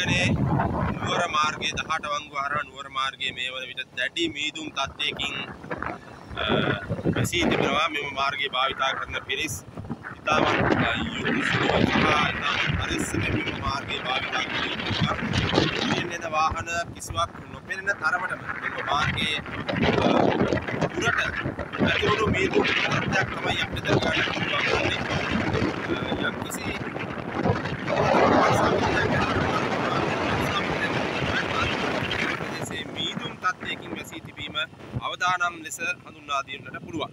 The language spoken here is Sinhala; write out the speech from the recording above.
වරංගනේ නුවර මාර්ගයේ 18 වංගුව හරහා නුවර මාර්ගයේ මේ වන විට දැඩි මීදුම් තත්ත්වයකින් වැසී තිබෙනවා මෙම මාර්ගය භාවිතා කරන පිරිස් ඉතාමත් යුතුසුලුව සහ ඉතාමත් පරිස්සමෙන් මෙම මාර්ගය භාවිතා කරනවා. ඉන්නේද වාහන කිසිවක් නොපෙනෙන තරමටම මෙම මාර්ගයේ දුරට ඇතිවුණු මීදුම් තත්ත්වයක් තමයි අපිට දැක ගන්න පුළුවන් වන්නේ. යම්කිසි සූදානම් ලෙස හඳුන්වා දීමට පුළුවන්.